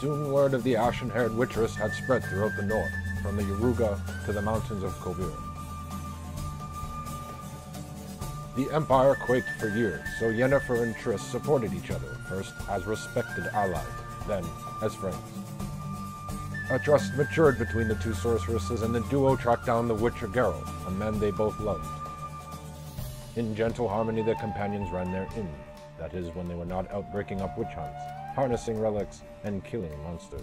Soon word of the ashen-haired witcheress had spread throughout the north, from the Yaruga to the mountains of Kovir. The Empire quaked for years, so Yennefer and Triss supported each other, first as respected allies, then as friends. A trust matured between the two sorceresses, and the duo tracked down the Witcher Geralt, a man they both loved. In gentle harmony, their companions ran their inn, that is, when they were not out breaking up witch hunts, harnessing relics, and killing monsters.